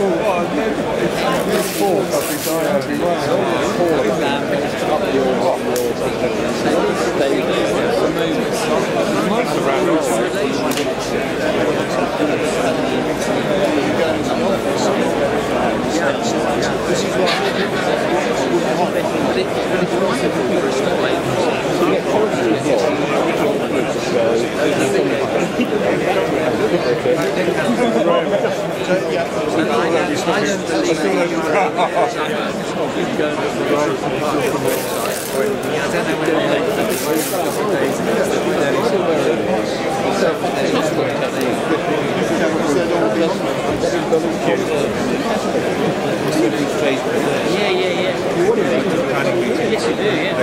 cool. Well, it's four, but we don't to run. Four Yeah, yeah, yeah. Yes, you do, yeah.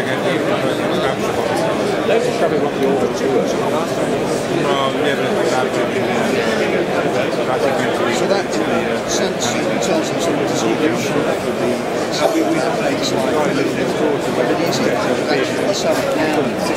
So that sense tells us some distribution of the so we, we have made slightly a little bit easier. Actually, the County